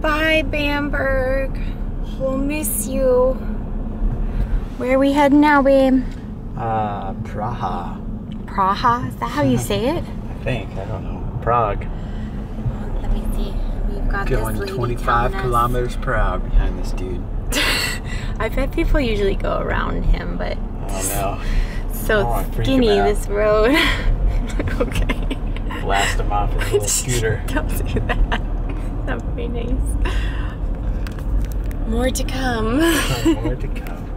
Bye, Bamberg. We'll miss you. Where are we heading now, babe? Uh, Praha. Praha? Is that how you say it? I think. I don't know. Prague. Let me see. We've got Going this lady 25 telling us- kilometers per hour behind this dude. I bet people usually go around him, but Oh no. so Oh, skinny this road. okay. Blast him off his little scooter. Don't do that. Not very nice. More to come. More to come.